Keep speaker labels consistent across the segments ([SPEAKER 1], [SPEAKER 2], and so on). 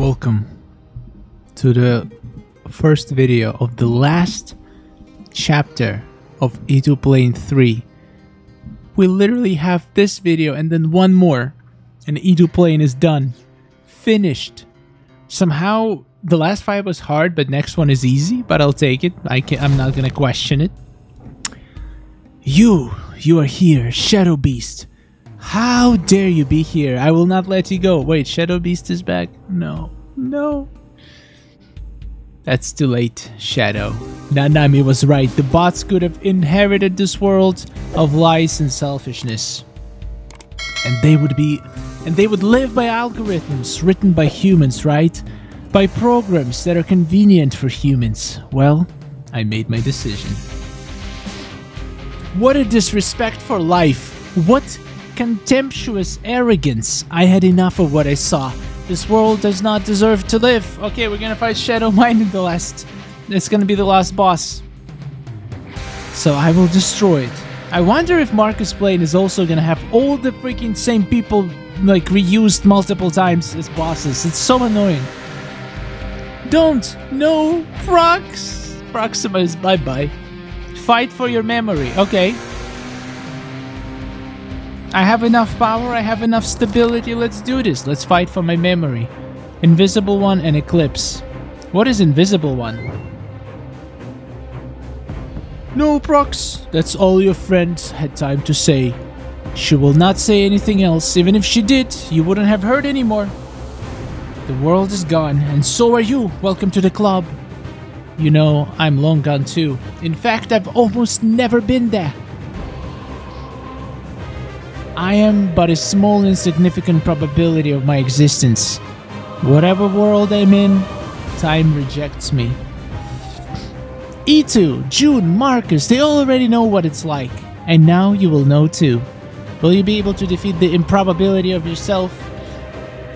[SPEAKER 1] Welcome to the first video of the last chapter of Itu Plane 3. We literally have this video and then one more, and Itu Plane is done. Finished. Somehow, the last five was hard, but next one is easy, but I'll take it. I can, I'm not gonna question it. You, you are here, Shadow Beast. How dare you be here? I will not let you go. Wait, Shadow Beast is back? No. No. That's too late, Shadow. Nanami was right. The bots could have inherited this world of lies and selfishness. And they would be and they would live by algorithms written by humans, right? By programs that are convenient for humans. Well, I made my decision. What a disrespect for life. What contemptuous arrogance. I had enough of what I saw. This world does not deserve to live. Okay, we're gonna fight Shadow Mind in the last. It's gonna be the last boss. So I will destroy it. I wonder if Marcus Plane is also gonna have all the freaking same people like reused multiple times as bosses. It's so annoying. Don't! No! Prox! Proxima is bye bye. Fight for your memory. Okay. I have enough power, I have enough stability, let's do this. Let's fight for my memory. Invisible One and Eclipse. What is Invisible One? No, Prox. That's all your friend had time to say. She will not say anything else. Even if she did, you wouldn't have heard anymore. The world is gone, and so are you. Welcome to the club. You know, I'm long gone too. In fact, I've almost never been there. I am but a small insignificant probability of my existence. Whatever world I'm in, time rejects me. Itu, June, Marcus, they already know what it's like. And now you will know too. Will you be able to defeat the improbability of yourself?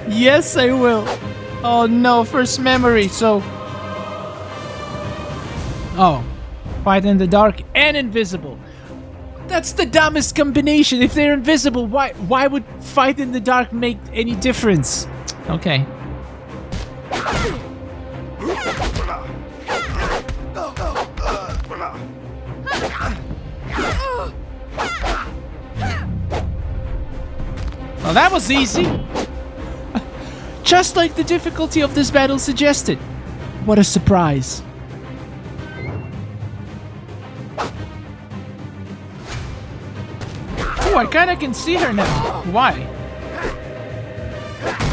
[SPEAKER 1] Yes, I will. Oh no, first memory, so... Oh. Fight in the dark and invisible. That's the dumbest combination. If they're invisible, why why would fight in the dark make any difference? Okay. Well, that was easy. Just like the difficulty of this battle suggested. What a surprise. Oh, I kinda can see her now. Why?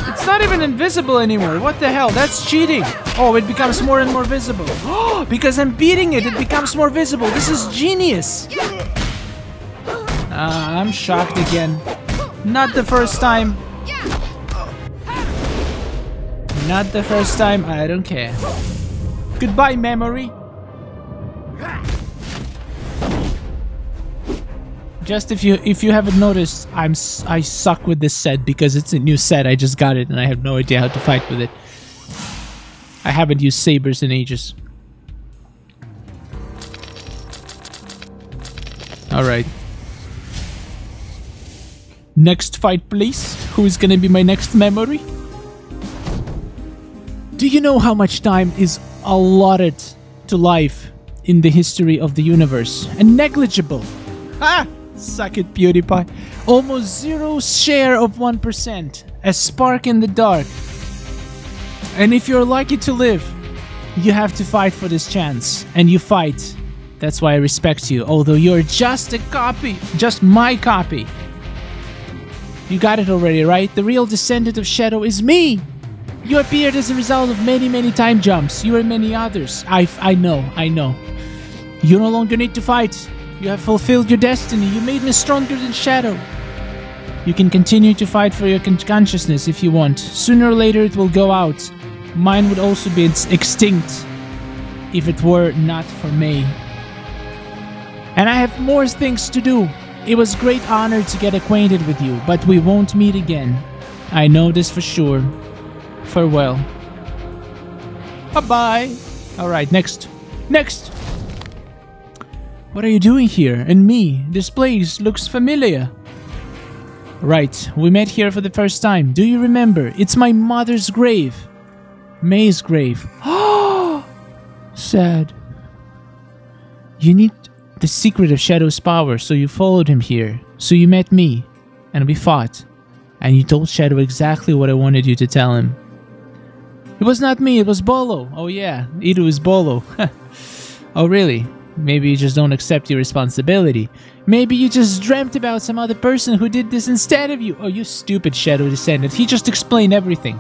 [SPEAKER 1] It's not even invisible anymore. What the hell? That's cheating. Oh, it becomes more and more visible. Because I'm beating it, it becomes more visible. This is genius. Uh, I'm shocked again. Not the first time. Not the first time. I don't care. Goodbye, memory. Just if you if you haven't noticed, I'm I suck with this set because it's a new set. I just got it and I have no idea how to fight with it. I haven't used sabers in ages. All right. Next fight, please. Who is gonna be my next memory? Do you know how much time is allotted to life in the history of the universe? And negligible. Ah! Suck it, PewDiePie. Almost zero share of 1%. A spark in the dark. And if you're lucky to live, you have to fight for this chance. And you fight. That's why I respect you. Although you're just a copy. Just my copy. You got it already, right? The real descendant of Shadow is me! You appeared as a result of many, many time jumps. You and many others. I, I know, I know. You no longer need to fight. You have fulfilled your destiny. You made me stronger than Shadow. You can continue to fight for your con- consciousness if you want. Sooner or later it will go out. Mine would also be extinct if it were not for me. And I have more things to do. It was a great honor to get acquainted with you, but we won't meet again. I know this for sure. Farewell. Bye-bye. Alright, next. Next! What are you doing here? And me? This place looks familiar. Right, we met here for the first time. Do you remember? It's my mother's grave. May's grave. Sad. You need the secret of Shadow's power, so you followed him here. So you met me, and we fought. And you told Shadow exactly what I wanted you to tell him. It was not me, it was Bolo. Oh yeah, Itu is Bolo. oh really? Maybe you just don't accept your responsibility. Maybe you just dreamt about some other person who did this instead of you. Oh, you stupid Shadow Descendant. He just explained everything.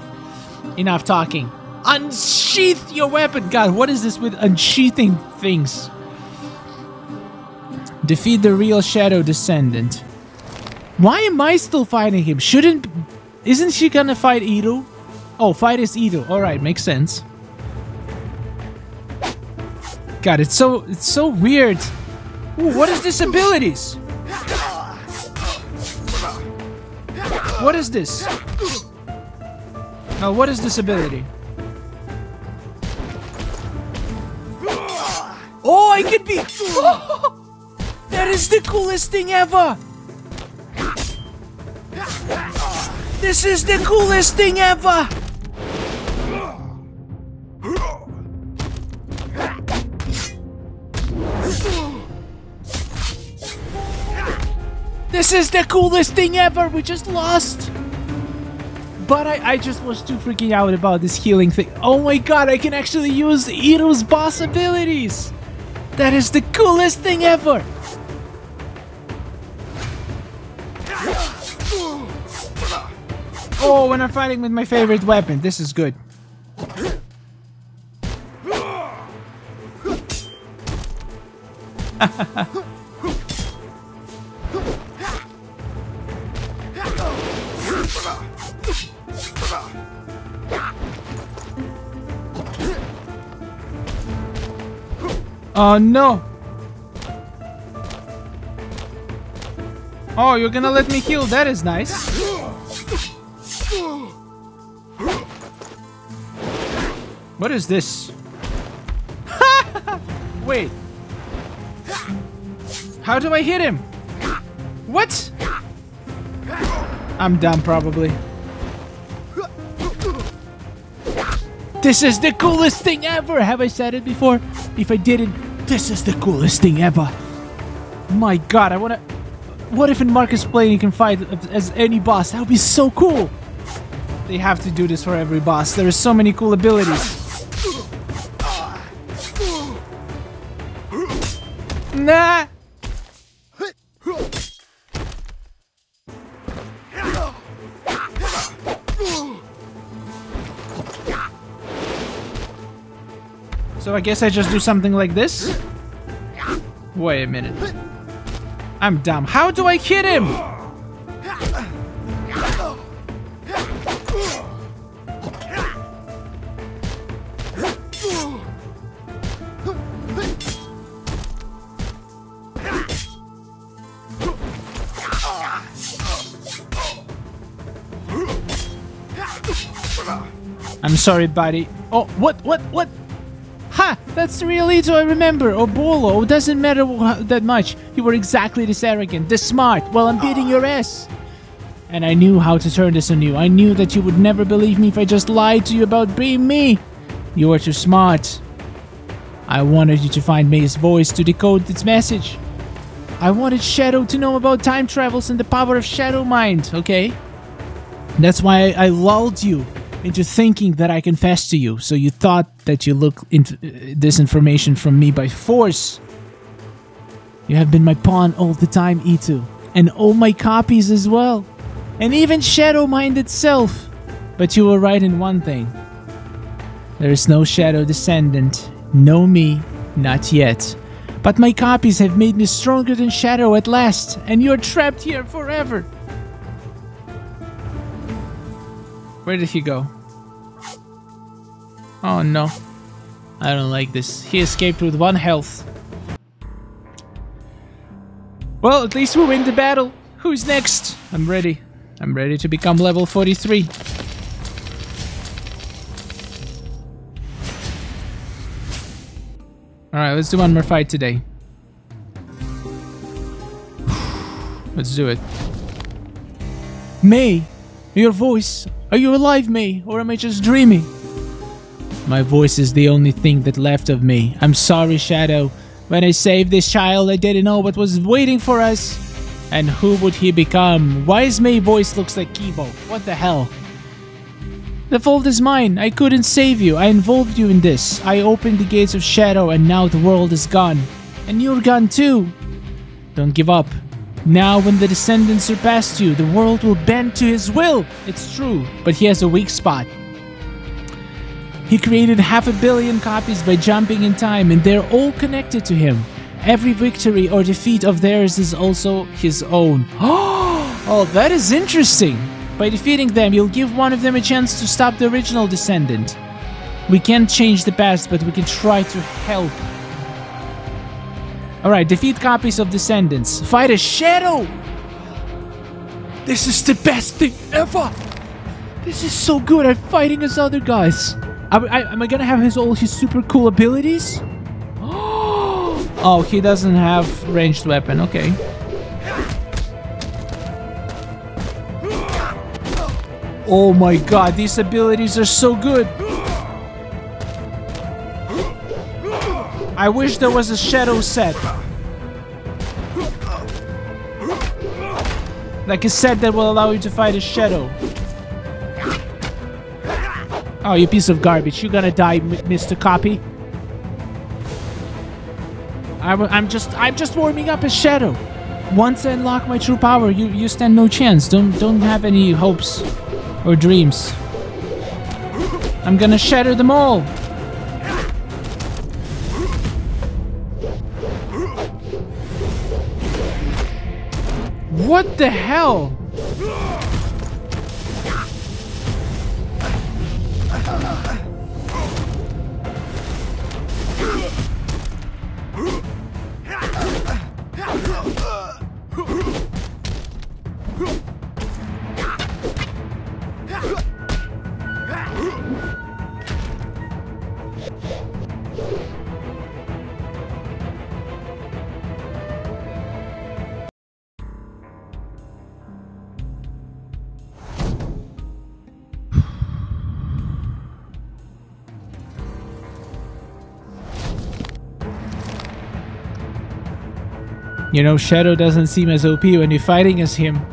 [SPEAKER 1] Enough talking. Unsheath your weapon! God, what is this with unsheathing things? Defeat the real Shadow Descendant. Why am I still fighting him? Shouldn't... Isn't she gonna fight Itu? Oh, fight is Itu. Alright, makes sense. God, it's so... It's so weird. Ooh, what is this abilities? What is this? Now, what is this ability? Oh, I could be... that is the coolest thing ever! This is the coolest thing ever! This is the coolest thing ever! We just lost! But I, I just was too freaking out about this healing thing. Oh my god, I can actually use Itu's boss abilities! That is the coolest thing ever! Oh, when I'm fighting with my favorite weapon, this is good. Oh no! Oh, you're gonna let me heal, that is nice. What is this? Wait. How do I hit him? What? I'm dumb, probably. This is the coolest thing ever! Have I said it before? If I didn't, this is the coolest thing ever. My god, I wanna... What if in Marcus Plane you can fight as any boss? That would be so cool! They have to do this for every boss. There are so many cool abilities. Nah! So I guess I just do something like this? Wait a minute. I'm dumb. How do I hit him? I'm sorry, buddy. Oh, what, what, what? Ha! That's the real Itu I remember. Or Bolo. Doesn't matter that much. You were exactly this arrogant, this smart, while I'm beating your ass. And I knew how to turn this on you. I knew that you would never believe me if I just lied to you about being me. You were too smart. I wanted you to find May's voice to decode its message. I wanted Shadow to know about time travels and the power of Shadow Mind, okay? That's why I, I lulled you into thinking that I confessed to you, so you thought that you look into uh, this information from me by force. You have been my pawn all the time, Itu, and all my copies as well, and even Shadow Mind itself. But you were right in one thing. There is no Shadow Descendant, no me, not yet. But my copies have made me stronger than Shadow at last, and you're trapped here forever. Where did he go? Oh no. I don't like this. He escaped with one health. Well, at least we win the battle. Who's next? I'm ready. I'm ready to become level 43. Alright, let's do one more fight today. let's do it. May, your voice. Are you alive, May? Or am I just dreaming? My voice is the only thing that left of me. I'm sorry, Shadow. When I saved this child, I didn't know what was waiting for us. And who would he become? Why his May voice looks like Kibo? What the hell? The fault is mine. I couldn't save you. I involved you in this. I opened the gates of shadow and now the world is gone. And you're gone too. Don't give up. Now when the descendants surpassed you, the world will bend to his will. It's true, but he has a weak spot. He created half a billion copies by jumping in time, and they're all connected to him. Every victory or defeat of theirs is also his own. oh, that is interesting. By defeating them, you'll give one of them a chance to stop the original descendant. We can't change the past, but we can try to help. Alright, defeat copies of Descendants. Fight a shadow! This is the best thing ever! This is so good at fighting as other guys. I, I, am I gonna have his all his super cool abilities? Oh, he doesn't have ranged weapon. Okay. Oh my god, these abilities are so good. I wish there was a shadow set. Like a set that will allow you to fight a shadow. Oh, you piece of garbage. You're gonna die, Mr. Copy. I'm, I'm just I'm just warming up a Shadow. Once I unlock my true power, you, you stand no chance. Don't don't have any hopes or dreams. I'm gonna shatter them all. The hell? You know, Shadow doesn't seem as OP when you're fighting as him.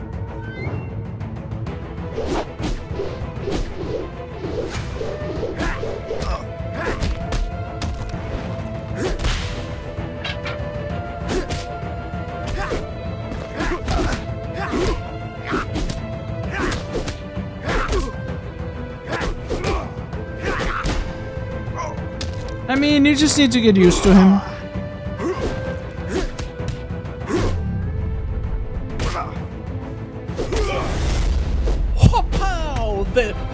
[SPEAKER 1] I mean, you just need to get used to him.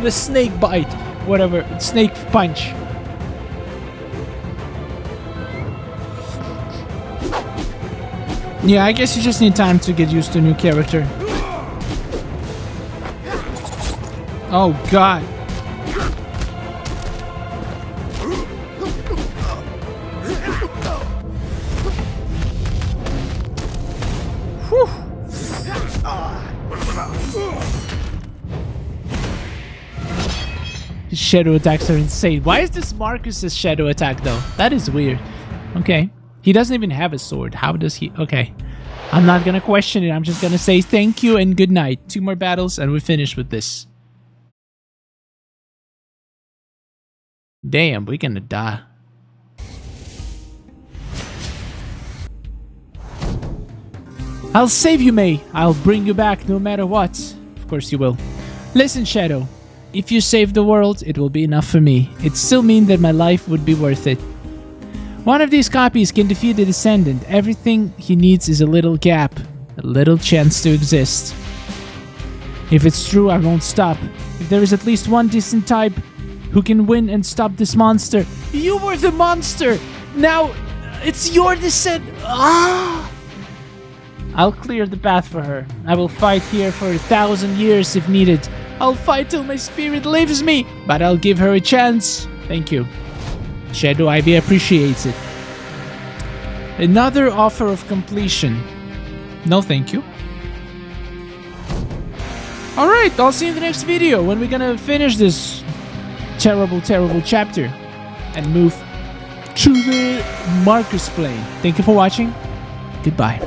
[SPEAKER 1] The snake bite, whatever, snake punch. Yeah, I guess you just need time to get used to a new character. Oh god. Shadow attacks are insane. Why is this Marcus's shadow attack though? That is weird. Okay. He doesn't even have a sword. How does he... Okay. I'm not gonna question it. I'm just gonna say thank you and good night. Two more battles and we finish with this. Damn, we're gonna die. I'll save you, May. I'll bring you back no matter what. Of course you will. Listen, Shadow. If you save the world, it will be enough for me. It still means that my life would be worth it. One of these copies can defeat the Descendant. Everything he needs is a little gap, a little chance to exist. If it's true, I won't stop. If there is at least one decent type who can win and stop this monster, you were the monster! Now, it's your descent! Ah! I'll clear the path for her. I will fight here for a thousand years if needed. I'll fight till my spirit leaves me, but I'll give her a chance. Thank you. Shadow Ivy appreciates it. Another offer of completion. No thank you. Alright, I'll see you in the next video when we're gonna finish this terrible, terrible chapter. and move to the Marcus plane. Thank you for watching. Goodbye.